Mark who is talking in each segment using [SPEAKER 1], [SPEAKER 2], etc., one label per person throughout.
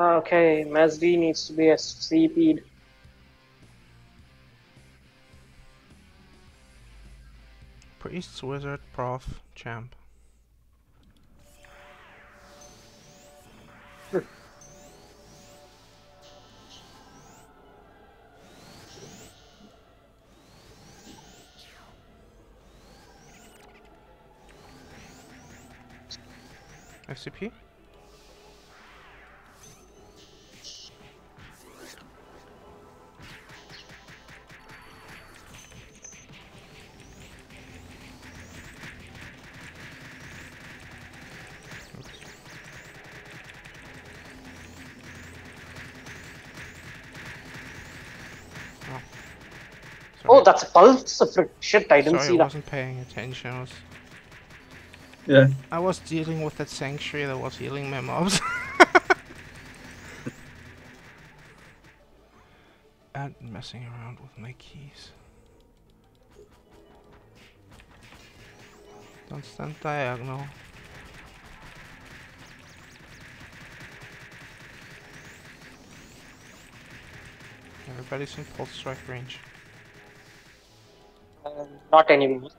[SPEAKER 1] Ah, okay, Mazdi needs to be SCP'd.
[SPEAKER 2] Priest, wizard, prof, champ. Hmm.
[SPEAKER 1] FCP? That's a pulse of. Shit, I didn't
[SPEAKER 2] Sorry,
[SPEAKER 1] see
[SPEAKER 2] I
[SPEAKER 1] that.
[SPEAKER 2] wasn't paying attention. I was,
[SPEAKER 3] Yeah.
[SPEAKER 2] I was dealing with that sanctuary that was healing my mobs. and messing around with my keys. Don't stand diagonal. Everybody's in pulse strike range.
[SPEAKER 1] Not anymore.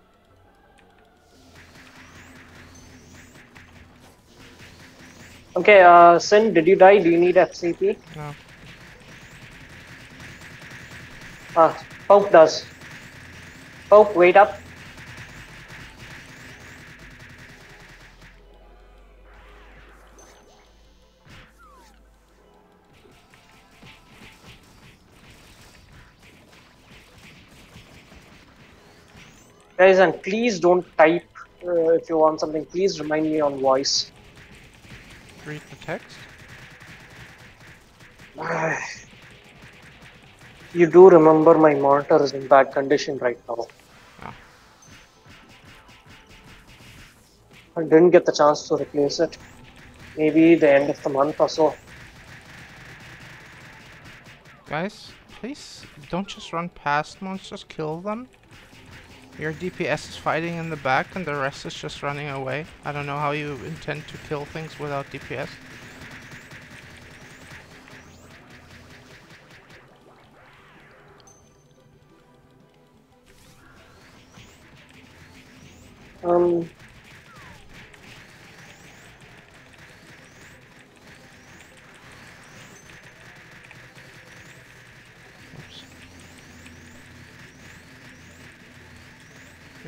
[SPEAKER 1] Okay, uh, Sin, did you die? Do you need FCP?
[SPEAKER 2] No.
[SPEAKER 1] Ah, Pope does. Pope, wait up. Guys, and please don't type uh, if you want something. Please remind me on voice.
[SPEAKER 2] Read the text.
[SPEAKER 1] you do remember my monitor is in bad condition right now.
[SPEAKER 2] Ah.
[SPEAKER 1] I didn't get the chance to replace it. Maybe the end of the month or so.
[SPEAKER 2] Guys, please don't just run past monsters, kill them. Your DPS is fighting in the back and the rest is just running away. I don't know how you intend to kill things without DPS.
[SPEAKER 1] Um,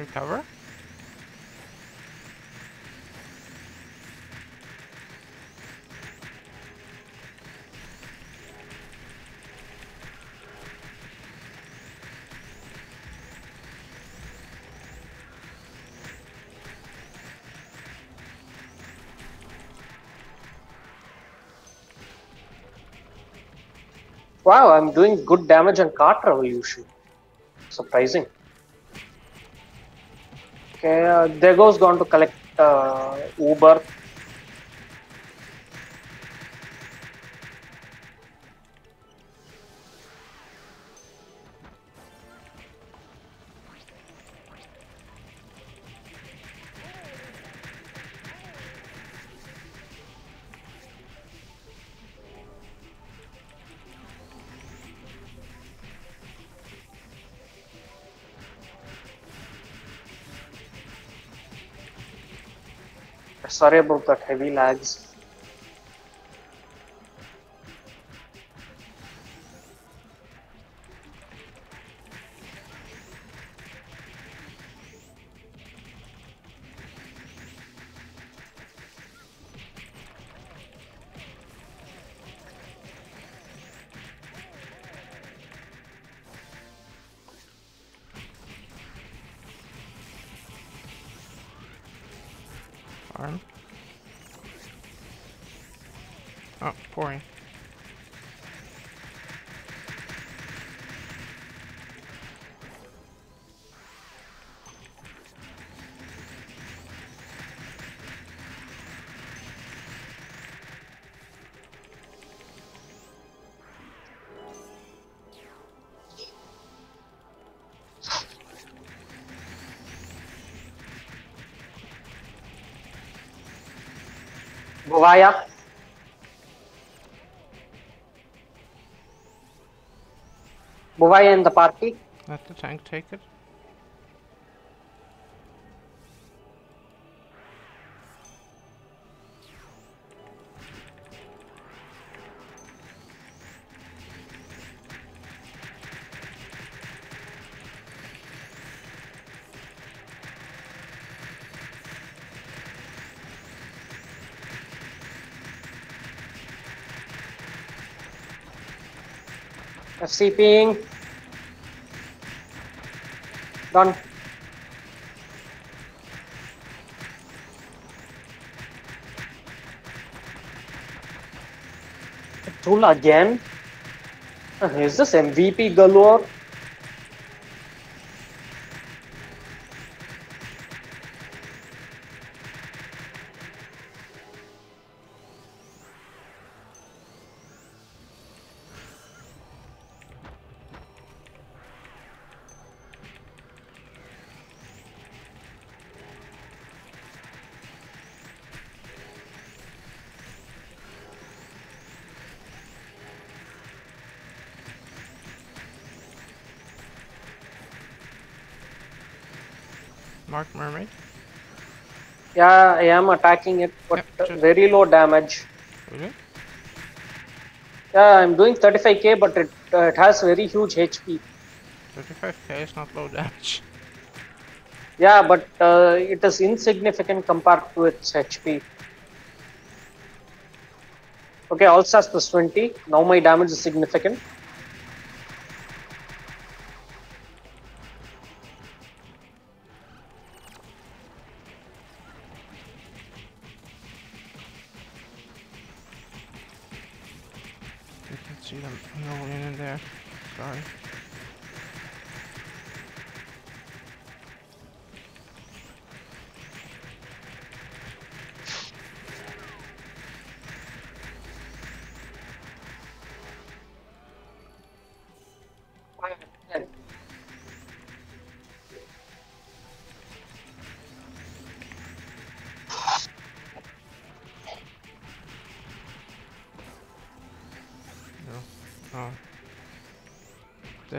[SPEAKER 2] Recover?
[SPEAKER 1] wow, I'm doing good damage on cart revolution. Surprising. Okay, uh, there goes going to collect uh, Uber. Sorry about that heavy lags.
[SPEAKER 2] vai
[SPEAKER 1] a Bovai in the party.
[SPEAKER 2] Let the tank take it.
[SPEAKER 1] FCPing. Done. Tool again? Is this MVP galore? Yeah, I am attacking it, but very low damage.
[SPEAKER 2] Really?
[SPEAKER 1] Yeah, I'm doing 35k, but it, uh, it has very huge HP.
[SPEAKER 2] 35k is not low damage.
[SPEAKER 1] Yeah, but uh, it is insignificant compared to its HP. Okay, all stars plus 20. Now my damage is significant.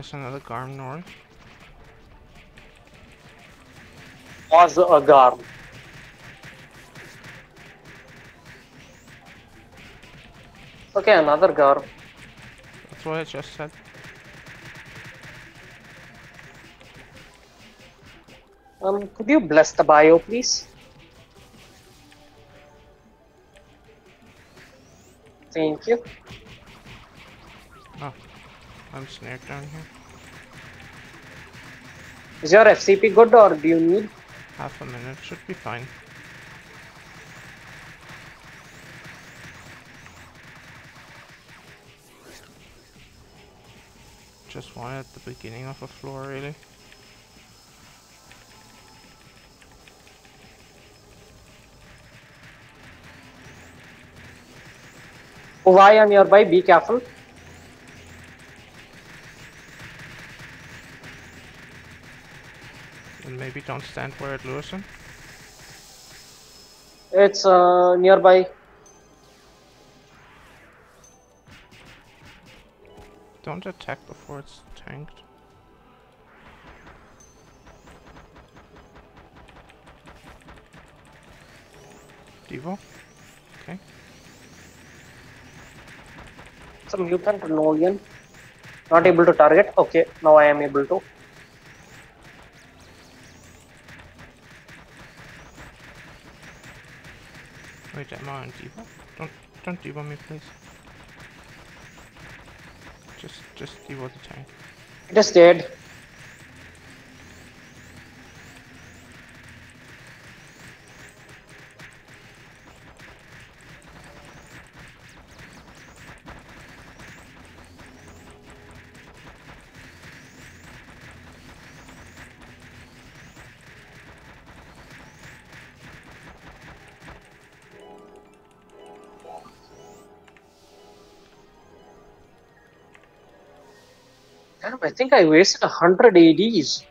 [SPEAKER 2] There's another Garm North.
[SPEAKER 1] Was a garm. Okay, another garm.
[SPEAKER 2] That's what I just said.
[SPEAKER 1] Um, could you bless the bio, please? Thank you.
[SPEAKER 2] Oh. I'm down here.
[SPEAKER 1] Is your FCP good or do you need?
[SPEAKER 2] Half a minute should be fine. Just one at the beginning of a floor, really.
[SPEAKER 1] Uvaya nearby, be careful.
[SPEAKER 2] And maybe don't stand where it lures him.
[SPEAKER 1] It's uh, nearby.
[SPEAKER 2] Don't attack before it's tanked. Devo? Okay.
[SPEAKER 1] A mutant Novian. Not able to target. Okay, now I am able to.
[SPEAKER 2] Wait, am I on Devo? Don't don't Devo me please. Just just Devo the tank.
[SPEAKER 1] It is think I wasted 100 ADs.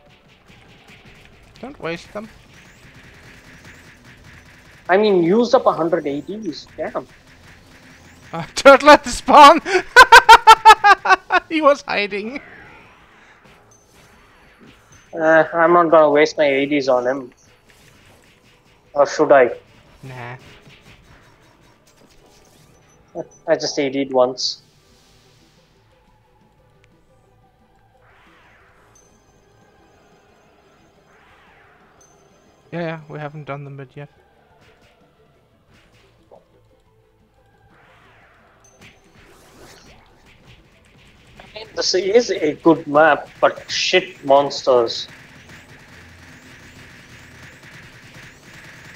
[SPEAKER 2] Don't waste them.
[SPEAKER 1] I mean, used up 100 ADs. Damn.
[SPEAKER 2] Uh, turtle at the spawn! he was hiding.
[SPEAKER 1] Uh, I'm not gonna waste my ADs on him. Or should I?
[SPEAKER 2] Nah.
[SPEAKER 1] I just AD'd once.
[SPEAKER 2] Yeah, yeah, we haven't done the mid yet.
[SPEAKER 1] This is a good map, but shit monsters.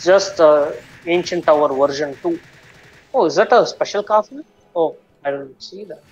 [SPEAKER 1] Just uh, Ancient Tower version 2. Oh, is that a special castle? Oh, I don't see that.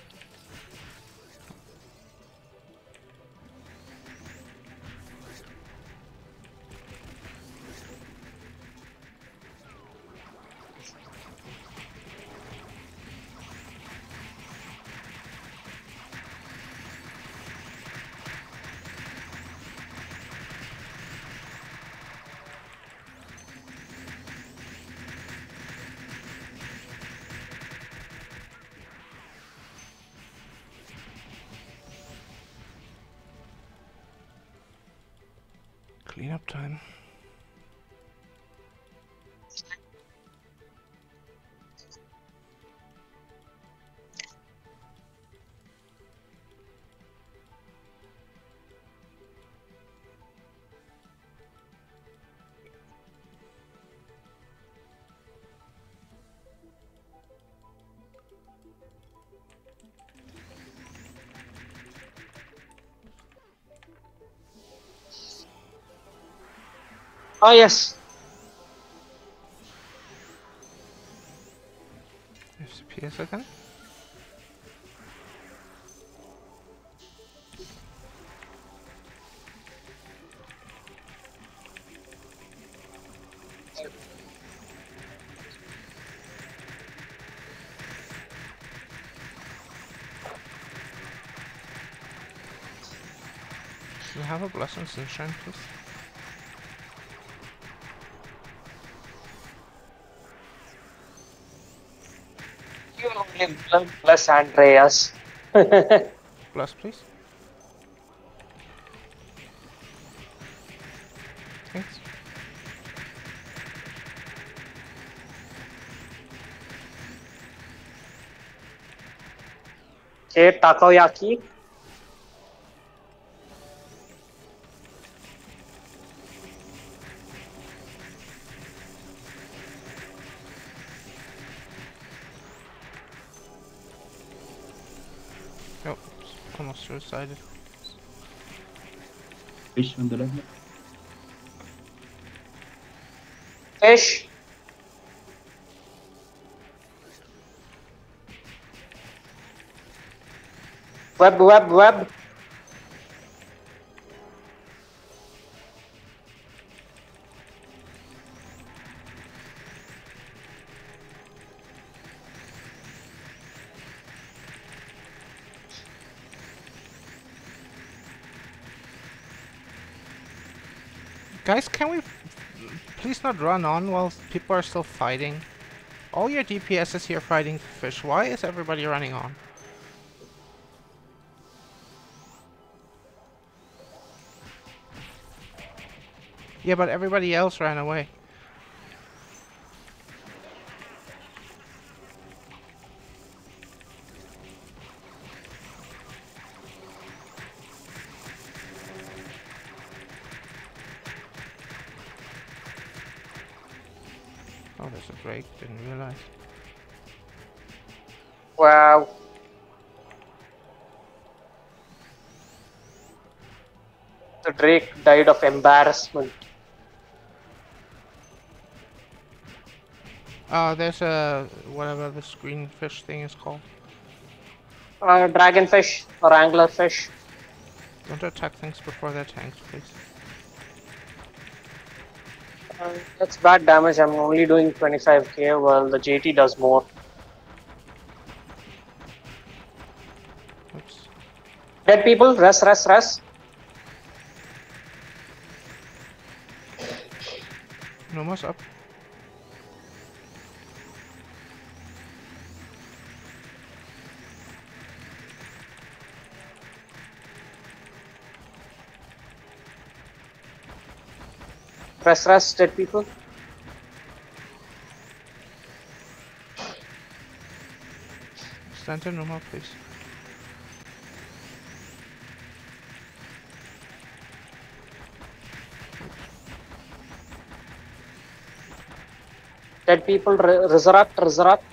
[SPEAKER 1] Ah, yes.
[SPEAKER 2] FCPS again? Do you have a blessing Sinshine, please?
[SPEAKER 1] You only bl- bless Andreas.
[SPEAKER 2] Bless, please. Thanks.
[SPEAKER 1] okay, takoyaki.
[SPEAKER 2] Almost suicided.
[SPEAKER 3] Fish on the left.
[SPEAKER 1] Fish. Web, web, web.
[SPEAKER 2] Not run on while people are still fighting? All your DPS is here fighting fish. Why is everybody running on? Yeah, but everybody else ran away. Drake
[SPEAKER 1] died of embarrassment.
[SPEAKER 2] Oh, there's a whatever this green fish thing is called.
[SPEAKER 1] Uh, dragonfish or anglerfish.
[SPEAKER 2] Don't attack things before they're tanked, please.
[SPEAKER 1] Uh, that's bad damage. I'm only doing 25k while the JT does more.
[SPEAKER 2] Oops.
[SPEAKER 1] Dead people, rest, rest, rest.
[SPEAKER 2] Noma's up.
[SPEAKER 1] Press rest, dead people.
[SPEAKER 2] Stand in normal, please.
[SPEAKER 1] Dead people, re- resurrect, resurrect.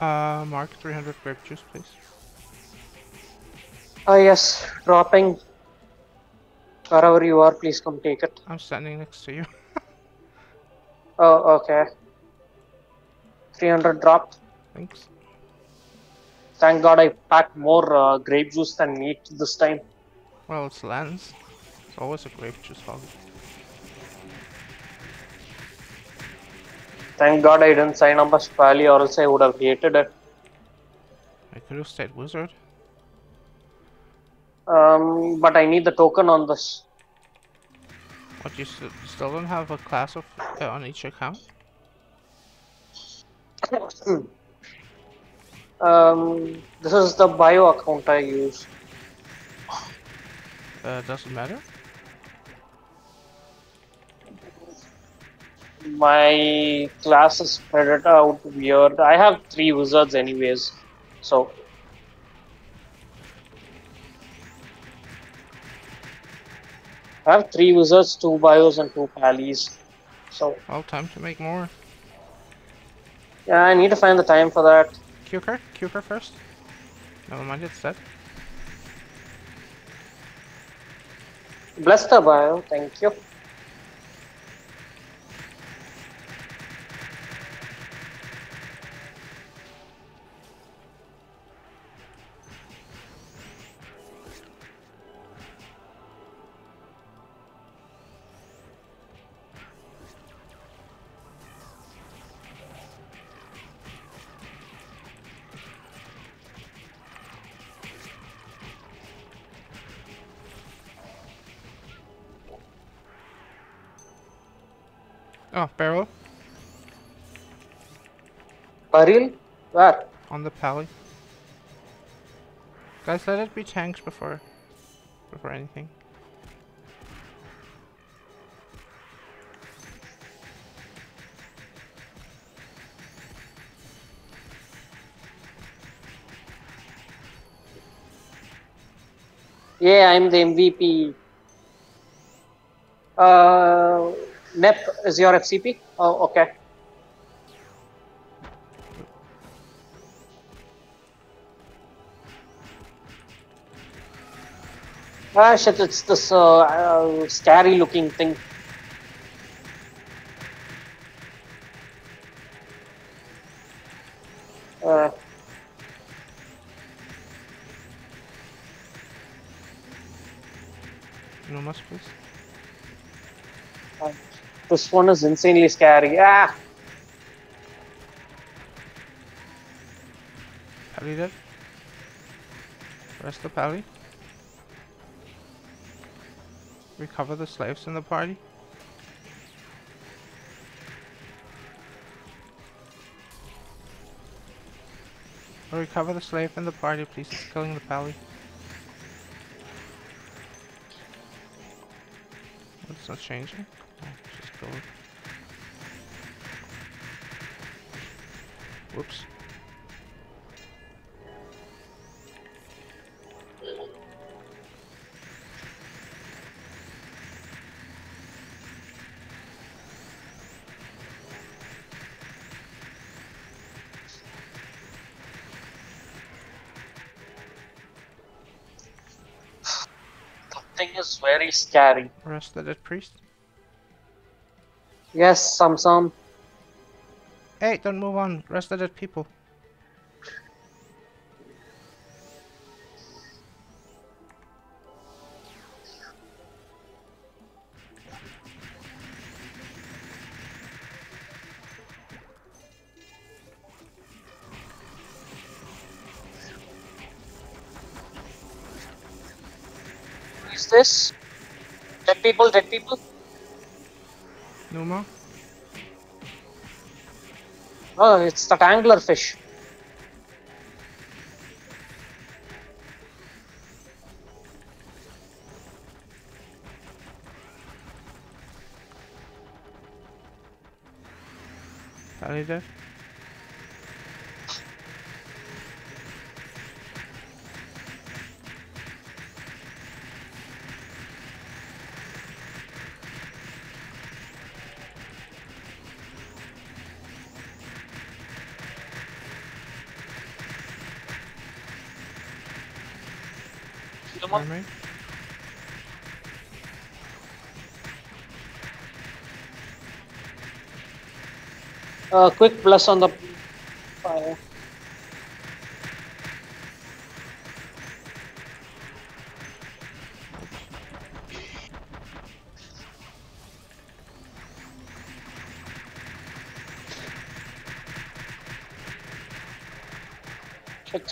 [SPEAKER 2] Uh, mark 300 grape juice, please.
[SPEAKER 1] Ah, yes, dropping. Wherever you are, please come take it.
[SPEAKER 2] I'm standing next to you.
[SPEAKER 1] Oh, okay. 300 dropped.
[SPEAKER 2] Thanks.
[SPEAKER 1] Thank God I packed more uh, grape juice than meat this time.
[SPEAKER 2] Well, it's Lance. It's always a grape juice hog.
[SPEAKER 1] Thank God I didn't sign up as Pally or else I would have hated it.
[SPEAKER 2] I could have stayed wizard.
[SPEAKER 1] Um, but I need the token on this.
[SPEAKER 2] What, you st still don't have a class of uh, on each account?
[SPEAKER 1] um, this is the bio account I use.
[SPEAKER 2] Uh, doesn't matter.
[SPEAKER 1] My class is spread out weird. I have three wizards anyways, so I have three wizards, two bios, and two pallies. So
[SPEAKER 2] Well, time to make more.
[SPEAKER 1] yeah, I need to find the time for that.
[SPEAKER 2] Q card? Q card first? Never mind, it's dead.
[SPEAKER 1] Bless the bio, thank you.
[SPEAKER 2] Oh, barrel
[SPEAKER 1] Paril? Where?
[SPEAKER 2] on the pally. Guys, let it be tanks before, before anything.
[SPEAKER 1] Yeah, I'm the MVP. Uh, Nep is your FCP? Oh, okay. Ah, shit, it's this uh, uh, scary looking thing. This one is insanely scary. Ah!
[SPEAKER 2] Pally dead. Rest the pally. Recover the slaves in the party. Recover the slave in the party, please. It's killing the pally. It's not changing. Just go. Whoops.
[SPEAKER 1] The thing is very scary.
[SPEAKER 2] Rest the dead priest.
[SPEAKER 1] Yes, some some.
[SPEAKER 2] Hey, don't move on. Rest of the people.
[SPEAKER 1] Who is this? Dead people, dead people.
[SPEAKER 2] Numa?
[SPEAKER 1] Oh, it's the angler fish.
[SPEAKER 2] Are you dead?
[SPEAKER 4] Come on.
[SPEAKER 1] Uh, quick plus on the fire.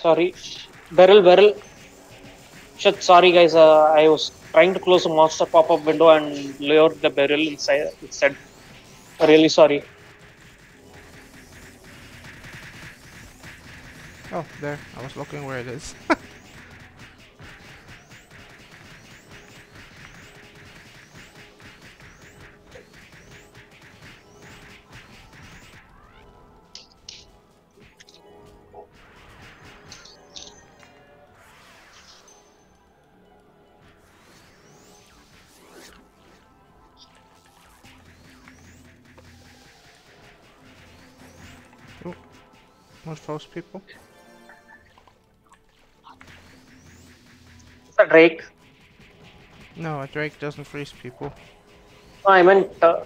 [SPEAKER 1] Sorry. barrel, Beryl. Sorry guys. Uh, I was trying to close a monster pop-up window and lured the barrel inside instead. Really sorry.
[SPEAKER 2] Oh, there. I was looking where it is. false people.
[SPEAKER 1] It's a Drake.
[SPEAKER 2] No, a Drake doesn't freeze people.
[SPEAKER 1] I meant uh,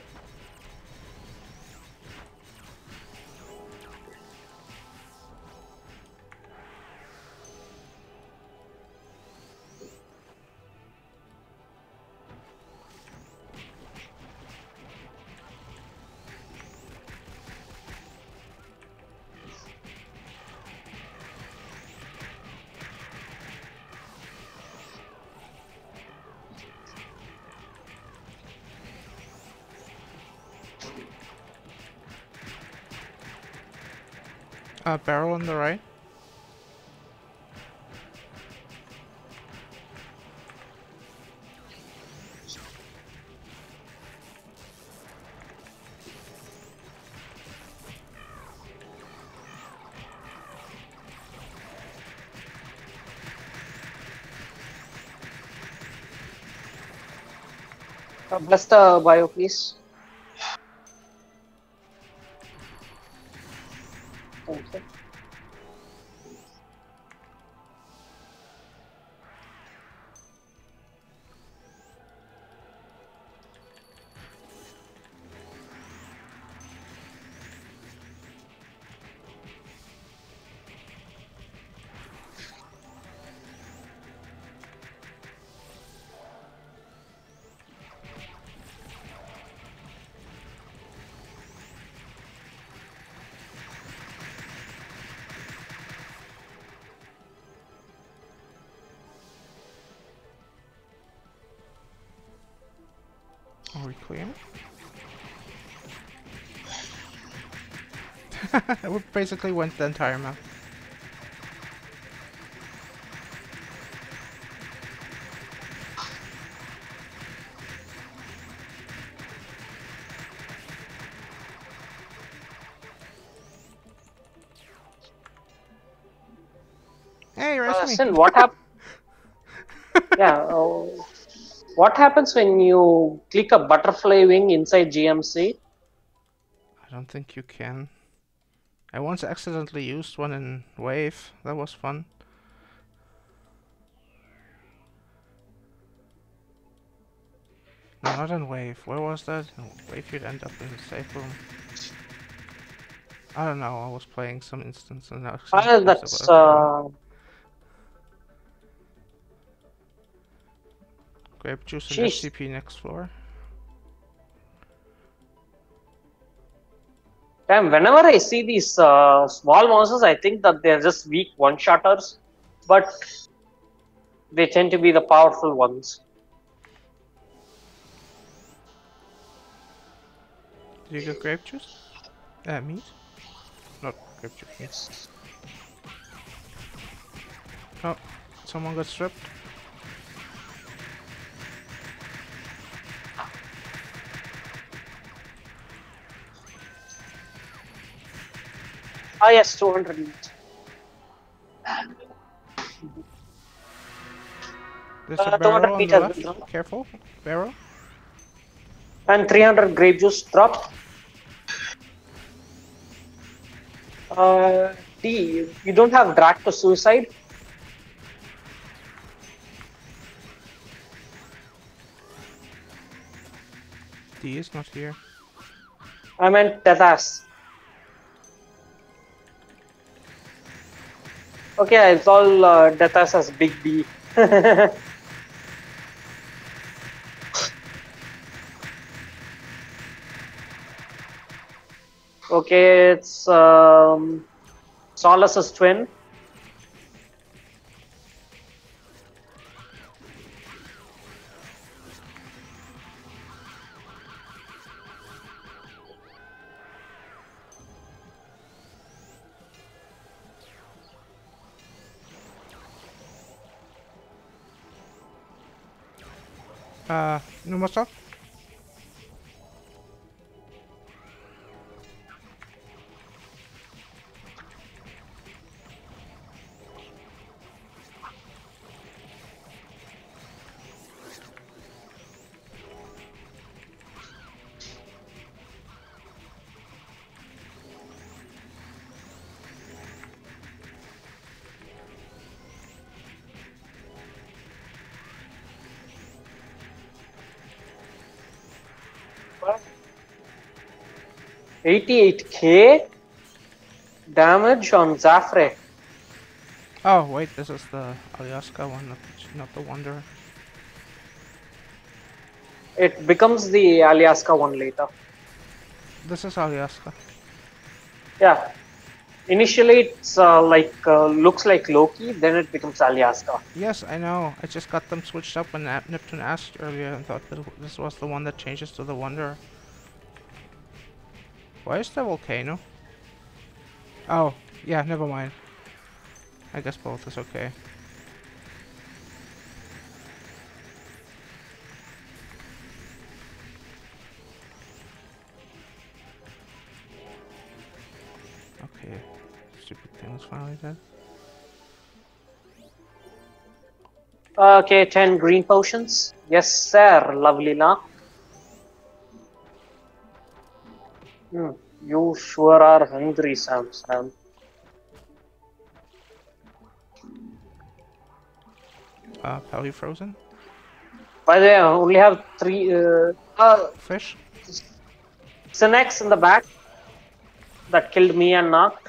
[SPEAKER 2] Uh, barrel on the right.
[SPEAKER 1] uh, bless the bio, please.
[SPEAKER 2] We basically went the entire map. Hey,
[SPEAKER 1] Uh,
[SPEAKER 2] me.
[SPEAKER 1] Sin, what hap- yeah. Uh, what happens when you click a butterfly wing inside GMC?
[SPEAKER 2] I don't think you can. I once accidentally used one in Wave. That was fun. No, not in Wave. Where was that? In Wave, you'd end up in the safe room. I don't know. I was playing some instance and I
[SPEAKER 1] Ah,
[SPEAKER 2] accidentally used a
[SPEAKER 1] that's uh,
[SPEAKER 2] Grape juice and
[SPEAKER 1] sheesh.
[SPEAKER 2] SCP next floor.
[SPEAKER 1] Damn. Whenever I see these uh, small monsters, I think that they're just weak one-shotters, but they tend to be the powerful ones.
[SPEAKER 2] Did you get grape juice? Uh, meat? Not grape juice, meat. Oh, someone got stripped.
[SPEAKER 1] Ah, yes, 200 meat.
[SPEAKER 2] There's
[SPEAKER 1] Uh,
[SPEAKER 2] a barrel on the
[SPEAKER 1] been
[SPEAKER 2] left. Careful. Barrel.
[SPEAKER 1] And 300 grape juice dropped. Uh, D, you don't have drag to suicide?
[SPEAKER 2] D is not here.
[SPEAKER 1] I meant Deathas. Okay, it's all uh, Deathas as Big D. okay, it's um, Solace's twin. almost 88k damage on Zafre.
[SPEAKER 2] Oh, wait, this is the Alyaska one, not the, not the
[SPEAKER 1] It becomes the Alyaska one later.
[SPEAKER 2] This is Alyaska.
[SPEAKER 1] Yeah. Initially, it's uh, like uh, looks like Loki, then it becomes Alyaska.
[SPEAKER 2] Yes, I know. I just got them switched up when Neptune asked earlier and thought this was the one that changes to the wonder. Why is there volcano? Oh, yeah, never mind. I guess both is okay. Okay, stupid thing was finally dead.
[SPEAKER 1] Okay, ten green potions. Yes, sir. Lovely luck. Hmm. You sure are hungry, Sam. Sam.
[SPEAKER 2] Uh, Pally frozen?
[SPEAKER 1] By the way, I only have three. Uh, uh,
[SPEAKER 2] Fish?
[SPEAKER 1] Sinex in the back that killed me and knocked.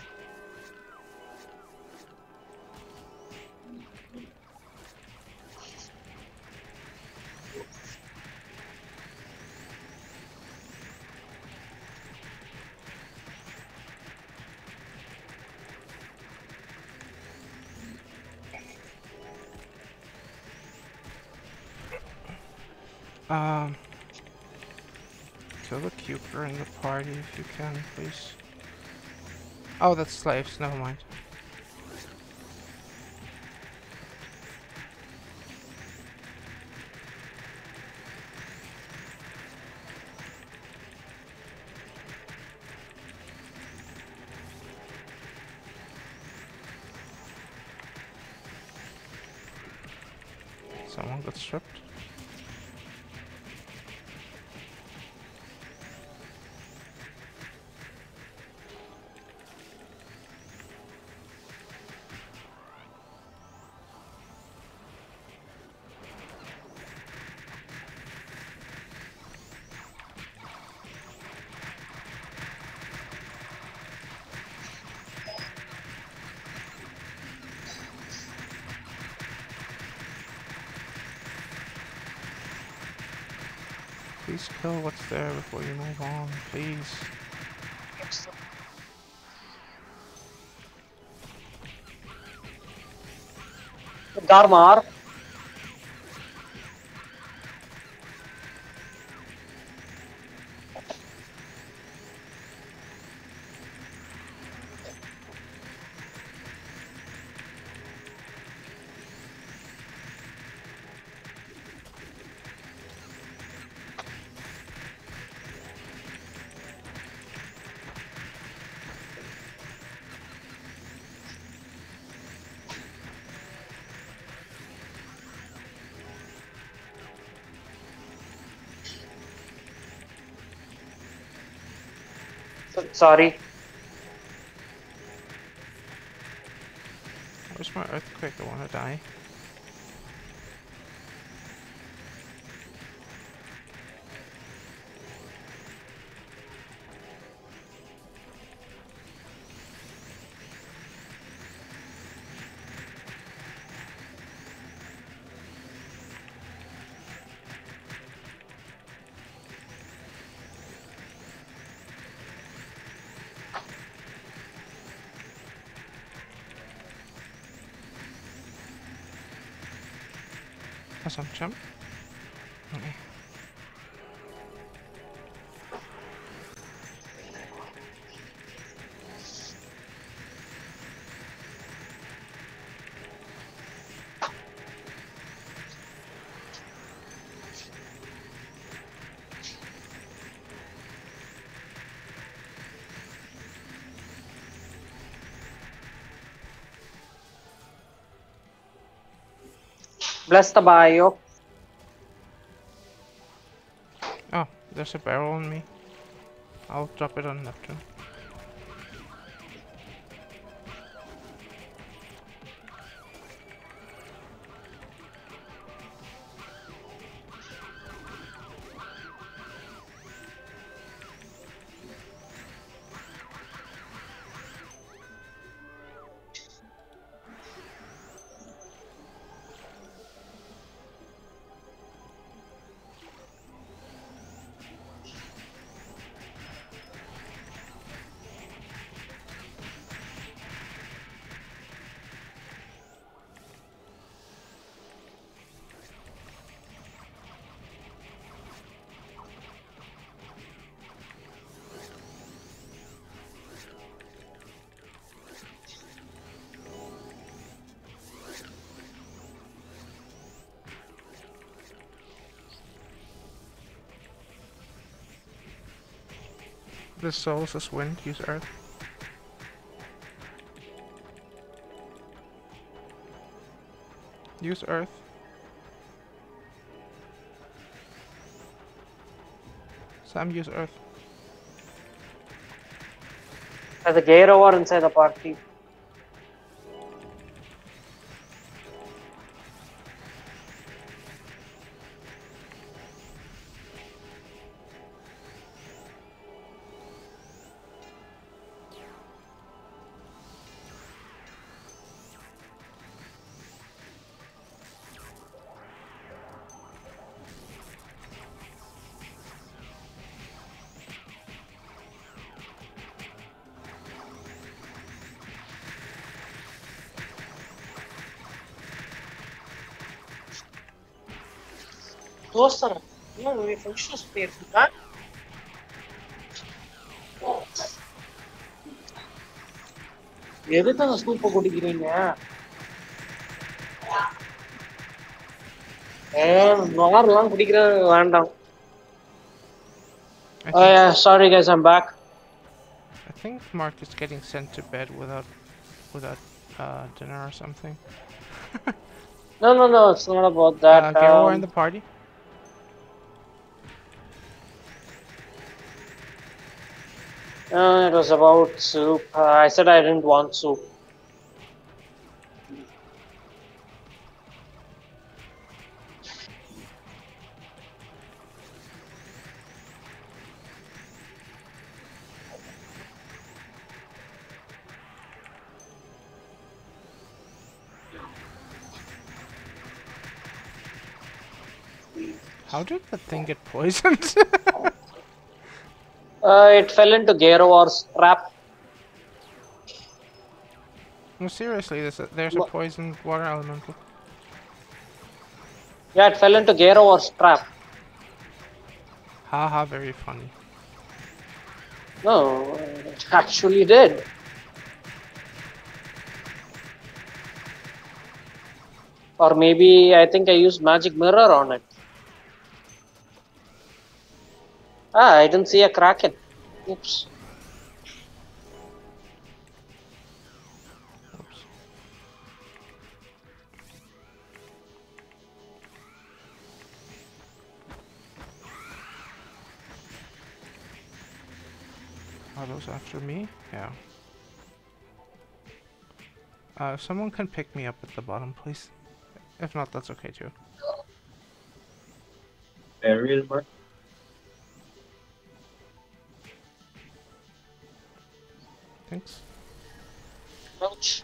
[SPEAKER 2] Um, kill the Cooper in the party if you can, please. Oh, that's slaves. Never mind. Someone got stripped. Kill what's there before you move on, please.
[SPEAKER 1] Garmar. Sorry.
[SPEAKER 2] Assumption. Okay.
[SPEAKER 1] Bless the bio.
[SPEAKER 2] Oh, there's a barrel on me. I'll drop it on Neptune. This souls is wind, use earth. Use earth. Sam, use earth.
[SPEAKER 1] There's a gear over inside the party. dostlar no, we finished this player for
[SPEAKER 2] I think Mark is getting sent to bed without without uh, dinner or something.
[SPEAKER 1] no, no, no, it's not about that.
[SPEAKER 2] Uh,
[SPEAKER 1] um, we
[SPEAKER 2] in the party.
[SPEAKER 1] Uh, it was about soup. Uh, I said I didn't want soup.
[SPEAKER 2] How did the thing get poisoned?
[SPEAKER 1] Uh, it fell into Garowar's trap.
[SPEAKER 2] no, seriously, there's a, there's a poisoned water elemental.
[SPEAKER 1] Yeah, it fell into Garowar's trap.
[SPEAKER 2] Haha, very funny.
[SPEAKER 1] No, it actually did. Or maybe I think I used magic mirror on it. Ah, I didn't see a kraken. Oops.
[SPEAKER 2] Oops. Are those after me? Yeah. Uh, someone can pick me up at the bottom, please. If not, that's okay too.
[SPEAKER 3] Aerial mark.
[SPEAKER 2] Thanks.
[SPEAKER 1] Ouch.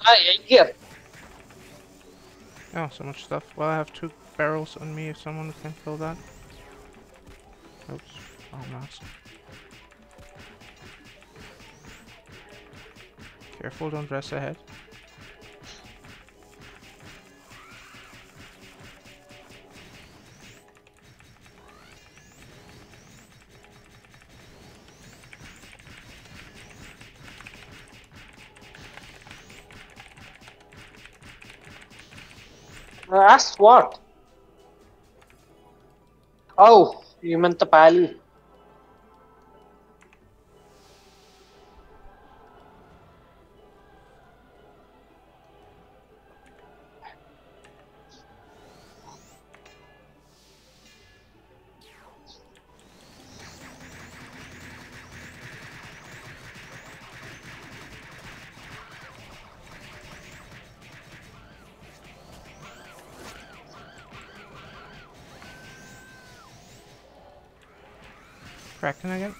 [SPEAKER 1] Hi, here.
[SPEAKER 2] Oh, so much stuff. Well, I have two barrels on me if someone can kill that. Oops. Oh, mask. Careful, don't dress ahead.
[SPEAKER 1] Ask what? Oh, you meant the pally.
[SPEAKER 2] Kraken again?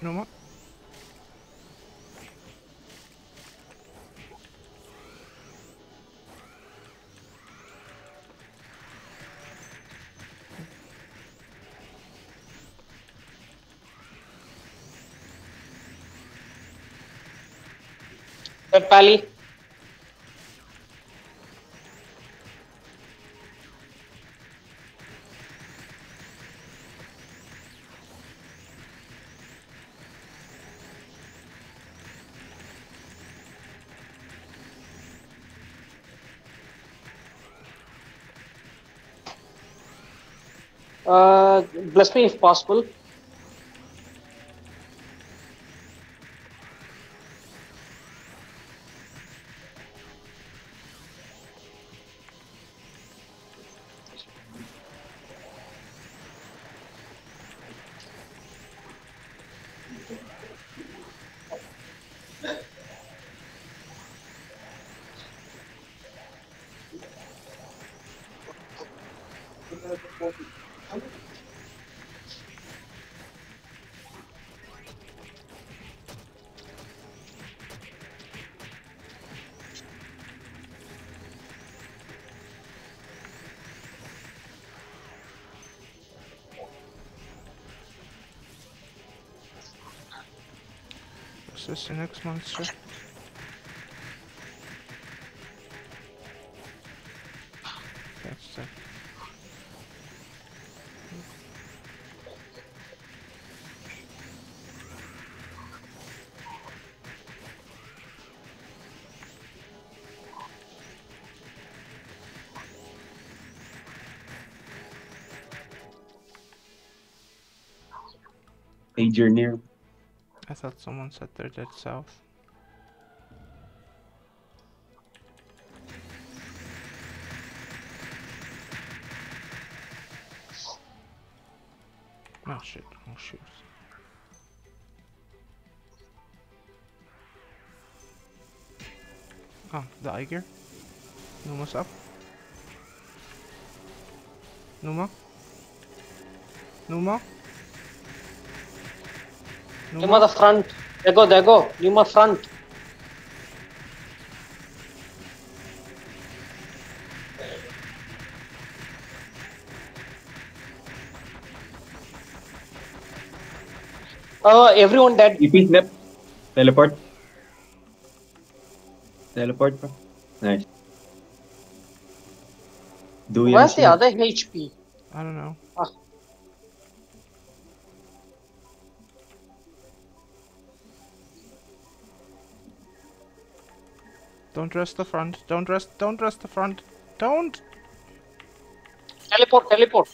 [SPEAKER 2] No more?
[SPEAKER 1] That Uh, bless me if possible.
[SPEAKER 2] Is the next monster? That's it.
[SPEAKER 3] Major near.
[SPEAKER 2] I thought someone said they're dead south. Oh shit, oh shoot. Oh, the Eiger? Pneuma's up. Pneuma? Numa?
[SPEAKER 1] Pneuma the front. There go, there go. Pneuma front. Uh, everyone dead.
[SPEAKER 3] EP snap. Teleport. Teleport bro. Nice. Do you
[SPEAKER 1] Where's the other HP?
[SPEAKER 2] I don't know.
[SPEAKER 1] Ah.
[SPEAKER 2] Don't dress the front. Don't dress. Don't dress the front. Don't.
[SPEAKER 1] Teleport. Teleport.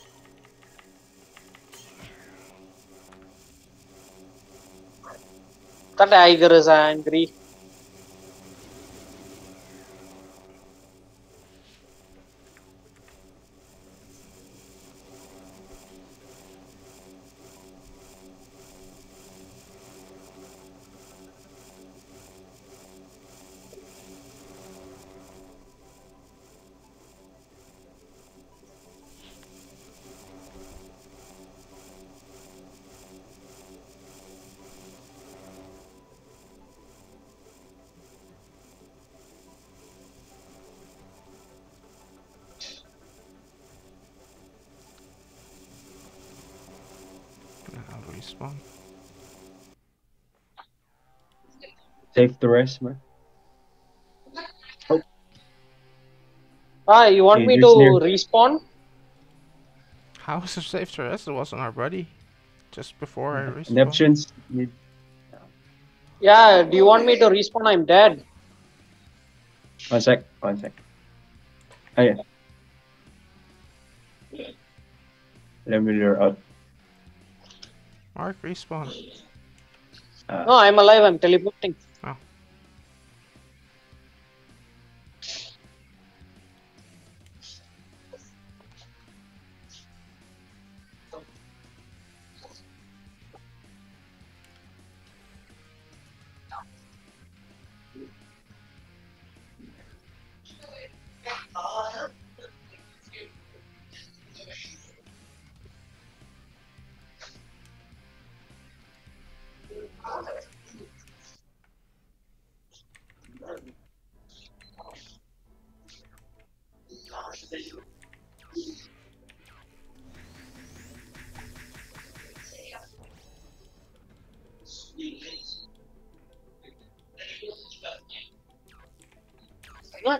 [SPEAKER 1] That tiger is angry.
[SPEAKER 2] I'll respawn.
[SPEAKER 3] Save the rest, man.
[SPEAKER 1] Ah, you want
[SPEAKER 3] Okay,
[SPEAKER 1] me to
[SPEAKER 3] there's near-
[SPEAKER 1] respawn?
[SPEAKER 2] How is it safe to rest? It wasn't our buddy. Just before I respawned.
[SPEAKER 3] Neptune's mid.
[SPEAKER 1] Yeah, do you want me to respawn? I'm dead.
[SPEAKER 3] One sec, one sec. Oh yeah. Let me lure out.
[SPEAKER 2] Mark, respawn.
[SPEAKER 3] Uh,
[SPEAKER 1] No, I'm alive. I'm teleporting.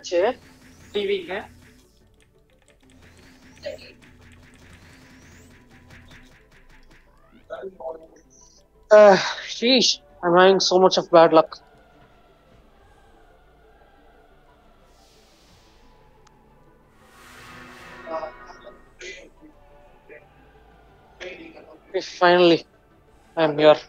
[SPEAKER 2] Oh.
[SPEAKER 1] என்னாச்சு டிவிங்க Uh, sheesh, I'm having so much of bad luck. Okay, finally, I'm here.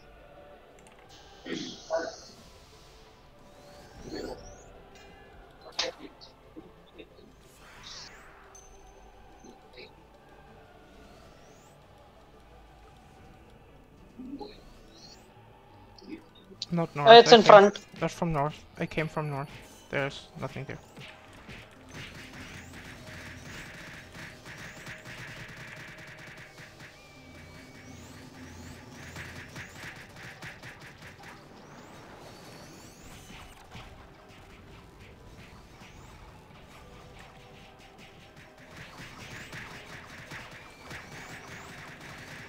[SPEAKER 2] Not north.
[SPEAKER 1] Uh, it's
[SPEAKER 2] I
[SPEAKER 1] in front.
[SPEAKER 2] That's from north. I came from north. There's nothing there.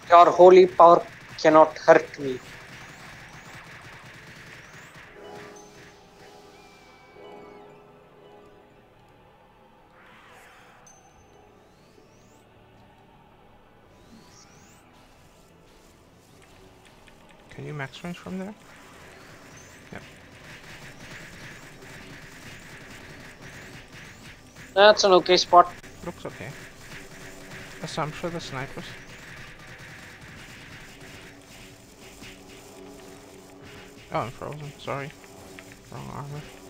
[SPEAKER 1] Your holy power cannot hurt me.
[SPEAKER 2] Max range from there?
[SPEAKER 1] That's an okay spot.
[SPEAKER 2] Looks okay. Yes, I'm sure the snipers. Oh, I'm frozen. Sorry. Wrong armor.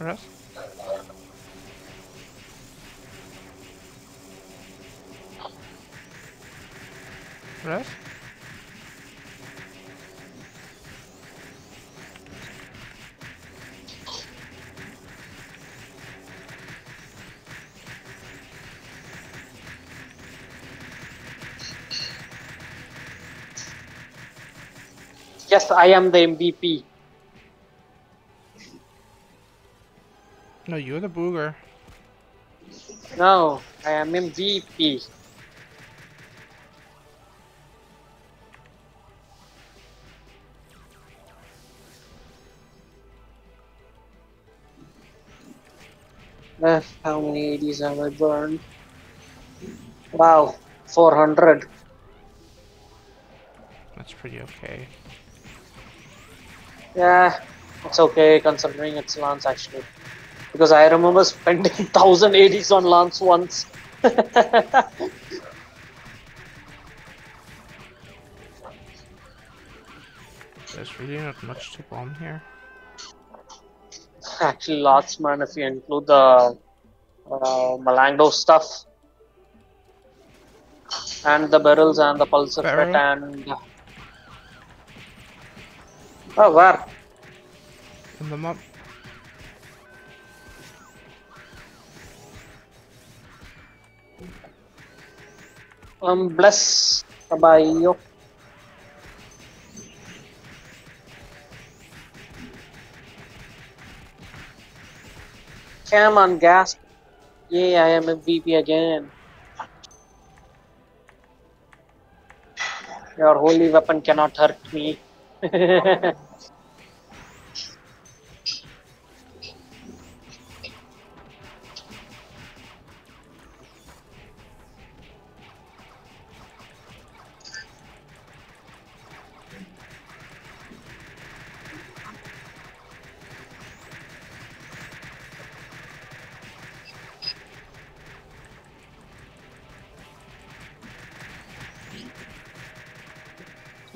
[SPEAKER 2] Rest? Rest?
[SPEAKER 1] Yes, I am the MVP.
[SPEAKER 2] you're the booger.
[SPEAKER 1] No, I am MVP. Uh, how many ADs have I burned? Wow, 400.
[SPEAKER 2] That's pretty okay.
[SPEAKER 1] Yeah, it's okay considering it's Lance actually. Because I remember spending 1000 ADs on Lance once.
[SPEAKER 2] There's really not much to bomb here.
[SPEAKER 1] actually, lots, man, if you include the uh, Malangdo stuff. And the barrels and the pulsar
[SPEAKER 2] Barrel?
[SPEAKER 1] and. Oh, where?
[SPEAKER 2] In the mob.
[SPEAKER 1] Um, bless Abayo. Come on, gasp. Yay, I am MVP again. Your holy weapon cannot hurt me.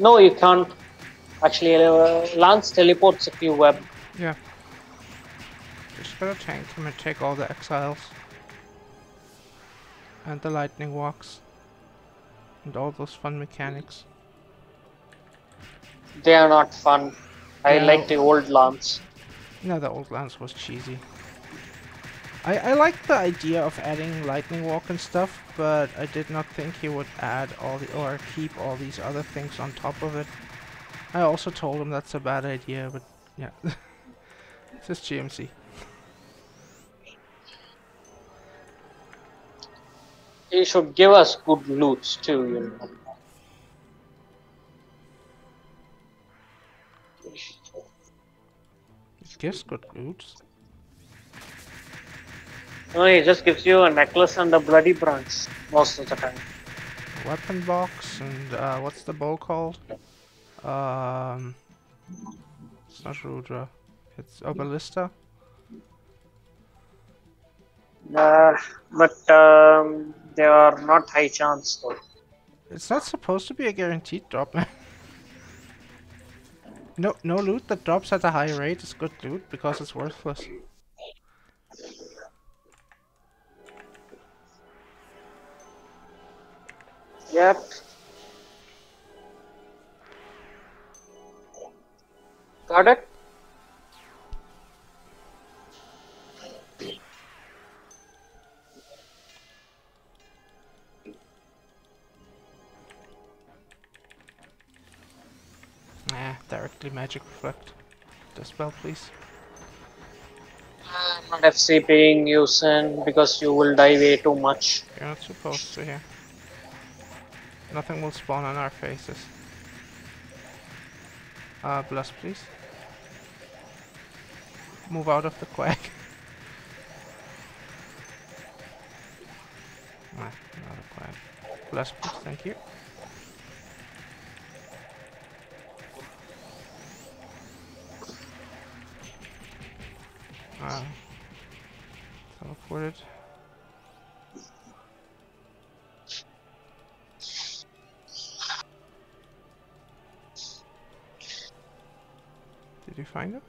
[SPEAKER 1] no, you can't. Actually, uh, Lance teleports if you web.
[SPEAKER 2] Yeah. Just gotta tank him and take all the exiles. And the lightning walks. And all those fun mechanics.
[SPEAKER 1] They are not fun. I
[SPEAKER 2] No.
[SPEAKER 1] like the old Lance.
[SPEAKER 2] No, the old lance was cheesy. I, I like the idea of adding lightning walk and stuff, but I did not think he would add all the or keep all these other things on top of it. I also told him that's a bad idea, but yeah. it's just GMC.
[SPEAKER 1] He should give us good loots too, you know.
[SPEAKER 2] It gives good loots.
[SPEAKER 1] No, he just gives you a necklace and a bloody branch most of the time.
[SPEAKER 2] Weapon box and uh, what's the bow called? Um, it's not Rudra. It's Obalista.
[SPEAKER 1] Uh, but um, they are not high chance though.
[SPEAKER 2] It's not supposed to be a guaranteed drop, man. No, no loot that drops at a high rate is good loot because it's worthless.
[SPEAKER 1] Yep. Got it?
[SPEAKER 2] Nah, directly magic reflect. The spell, please.
[SPEAKER 1] I'm not FCPing you, Sin, because you will die way too much.
[SPEAKER 2] You're not supposed to here. Nothing will spawn on our faces. Uh, bless, please. Move out of the quag. nah, not a quag. Bless, please, thank you. Uh, teleported. Did you find it?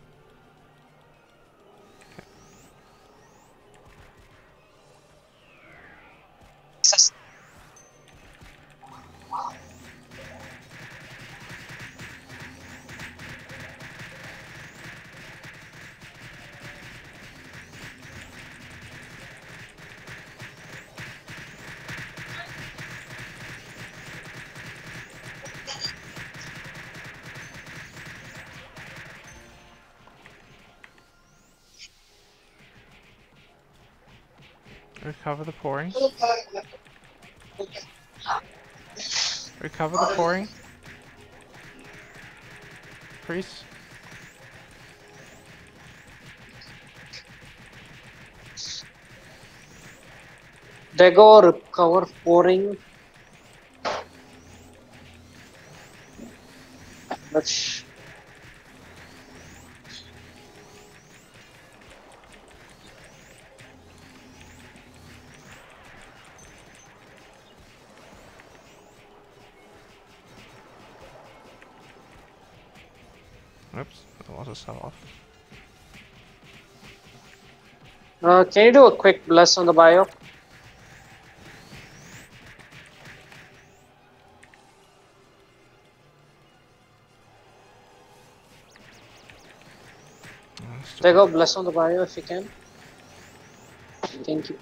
[SPEAKER 2] Recover the pouring. Recover the pouring. Priest.
[SPEAKER 1] Dego recover pouring. Let's
[SPEAKER 2] that was a sell off.
[SPEAKER 1] uh, can you do a quick bless on the bio? Dego bless on the bio if you can. Thank you.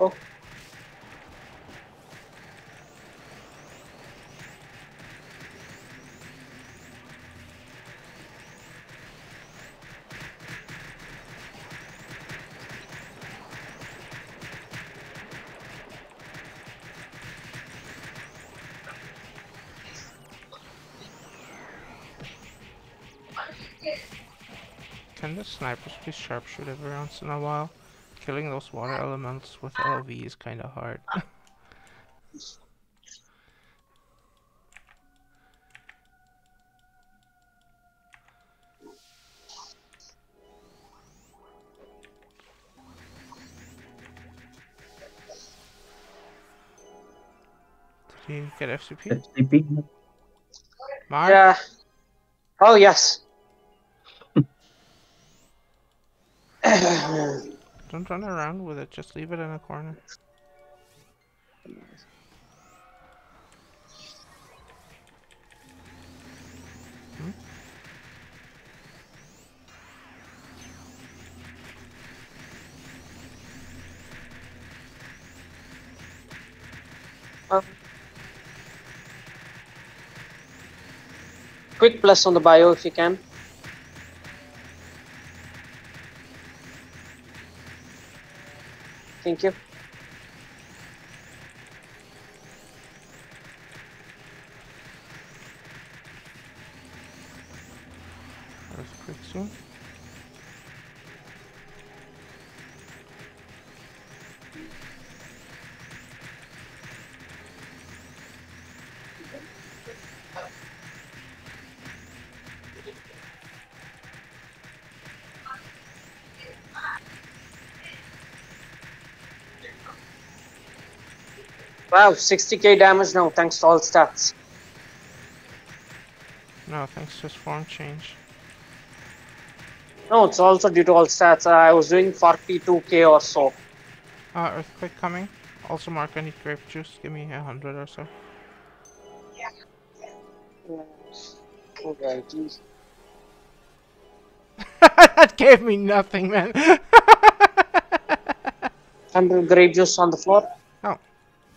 [SPEAKER 2] Can the snipers please sharpshoot every once in a while? Killing those water elements with LV is kinda hard. Did you get FCP?
[SPEAKER 3] FTP.
[SPEAKER 2] Mark?
[SPEAKER 1] Yeah. Oh yes.
[SPEAKER 2] Don't run around with it, just leave it in a corner. Hmm?
[SPEAKER 1] Um, quick plus on the bio if you can. Thank you.
[SPEAKER 2] Earthquake soon.
[SPEAKER 1] Wow, 60k damage now thanks to all stats.
[SPEAKER 2] No, thanks to form change.
[SPEAKER 1] No, it's also due to all stats. I was doing 42k or so.
[SPEAKER 2] Uh, earthquake coming. Also, Mark, I need grape juice. Give me a hundred or so.
[SPEAKER 1] Alrighty.
[SPEAKER 2] that gave me nothing, man.
[SPEAKER 1] 100 grape juice on the floor.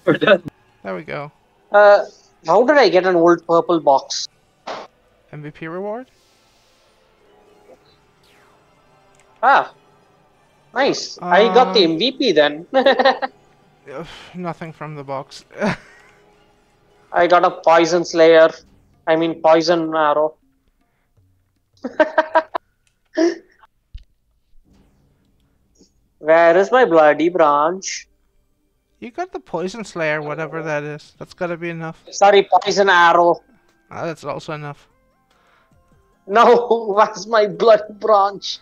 [SPEAKER 3] We're done.
[SPEAKER 2] there we go.
[SPEAKER 1] Uh, how did I get an old purple box?
[SPEAKER 2] MVP reward?
[SPEAKER 1] Ah, nice. I got the
[SPEAKER 2] Um,
[SPEAKER 1] MVP then.
[SPEAKER 2] Nothing from the box.
[SPEAKER 1] I got a poison slayer. I mean poison arrow. Where is my bloody branch?
[SPEAKER 2] You got the poison slayer, whatever that is. That's gotta be enough.
[SPEAKER 1] Sorry, poison arrow.
[SPEAKER 2] Ah, that's also enough.
[SPEAKER 1] No, where's my blood branch?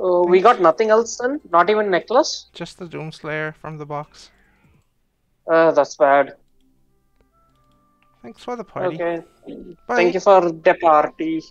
[SPEAKER 1] Uh, we got nothing else then? Not even necklace?
[SPEAKER 2] Just the doom slayer from the box.
[SPEAKER 1] Uh, that's bad.
[SPEAKER 2] Thanks for the party.
[SPEAKER 1] Okay.
[SPEAKER 2] Bye.
[SPEAKER 1] Thank you for the party.